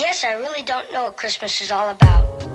guess I really don't know what Christmas is all about.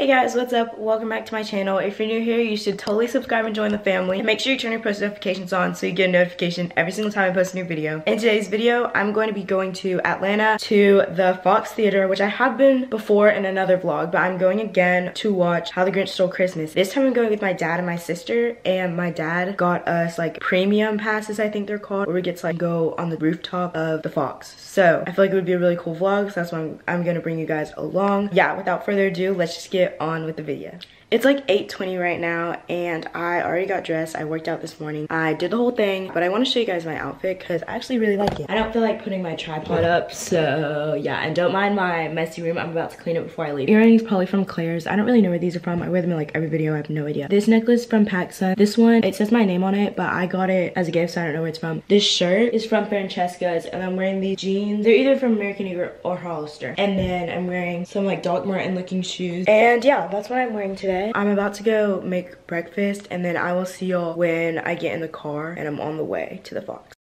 Hey guys, what's up? Welcome back to my channel. If you're new here, you should totally subscribe and join the family. And make sure you turn your post notifications on so you get a notification every single time I post a new video. In today's video, I'm going to be going to Atlanta to the Fox Theater, which I have been before in another vlog, but I'm going again to watch How the Grinch Stole Christmas. This time I'm going with my dad and my sister, and my dad got us like premium passes, I think they're called, where we get to like go on the rooftop of the Fox. So I feel like it would be a really cool vlog, so that's why I'm, I'm gonna bring you guys along. Yeah, without further ado, let's just get on with the video. It's like 8.20 right now and I already got dressed. I worked out this morning. I did the whole thing, but I want to show you guys my outfit because I actually really like it. I don't feel like putting my tripod up, so yeah. And don't mind my messy room. I'm about to clean it before I leave. Earrings probably from Claire's. I don't really know where these are from. I wear them in like every video. I have no idea. This necklace from PacSun. This one, it says my name on it, but I got it as a gift, so I don't know where it's from. This shirt is from Francesca's and I'm wearing these jeans. They're either from American Eagle or Hollister. And then I'm wearing some like Doc Marten looking shoes. And yeah, that's what I'm wearing today. I'm about to go make breakfast and then I will see y'all when I get in the car and I'm on the way to the Fox.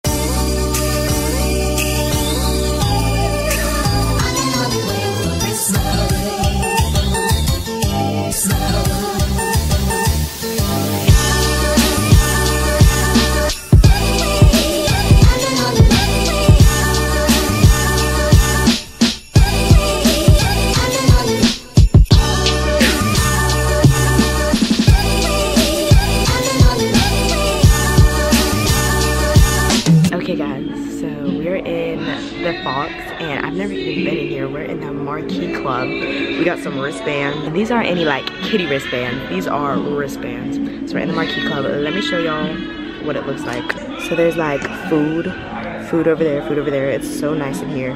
So we're in the Fox and I've never even been in here. We're in the Marquee Club. We got some wristbands. And these aren't any like kitty wristbands. These are wristbands. So we're in the Marquee Club. Let me show y'all what it looks like. So there's like food, food over there, food over there. It's so nice in here.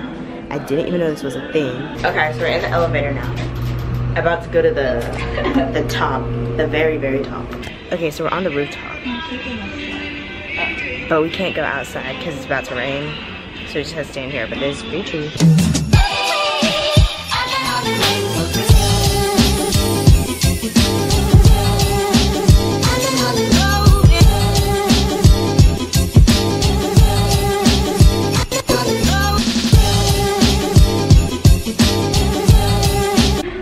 I didn't even know this was a thing. Okay, so we're in the elevator now. About to go to the, the top, the very, very top. Okay, so we're on the rooftop but we can't go outside because it's about to rain. So we just have to stand here, but there's great trees.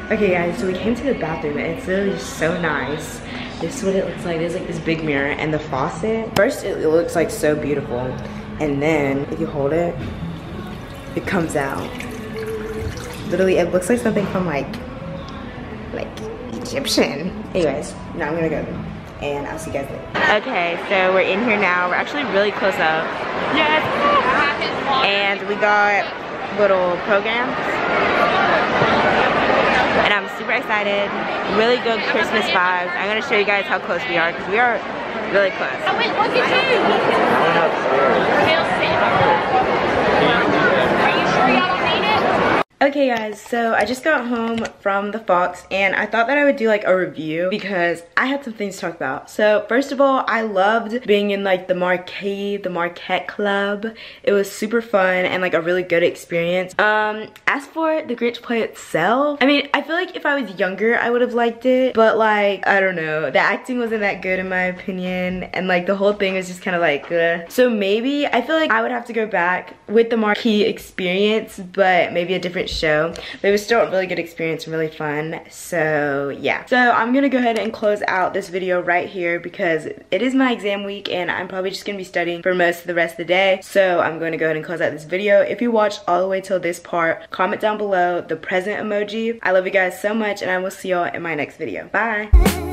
Okay guys, so we came to the bathroom and it's literally so nice. This is what it looks like. There's like this big mirror and the faucet. First, it looks like so beautiful. And then if you hold it, it comes out. Literally, it looks like something from like, like Egyptian. Anyways, now I'm gonna go and I'll see you guys later. Okay, so we're in here now. We're actually really close up. Yes! And we got little programs and I'm super excited. Really good Christmas vibes. I'm gonna show you guys how close we are because we are really close. Oh, I went, look at you. Are you sure y'all don't need it? Okay guys, so I just got home from the Fox and I thought that I would do like a review because I had some things to talk about. So first of all, I loved being in like the Marquee, the Marquette Club. It was super fun and like a really good experience. Um, as for the Grinch play itself, I mean, I feel like if I was younger, I would have liked it, but like, I don't know. The acting wasn't that good in my opinion and like the whole thing was just kind of like, Ugh. so maybe I feel like I would have to go back with the Marquee experience, but maybe a different show. But it was still a really good experience and really fun. So yeah. So I'm gonna go ahead and close out this video right here because it is my exam week and I'm probably just gonna be studying for most of the rest of the day. So I'm gonna go ahead and close out this video. If you watched all the way till this part, comment down below the present emoji. I love you guys so much and I will see y'all in my next video. Bye.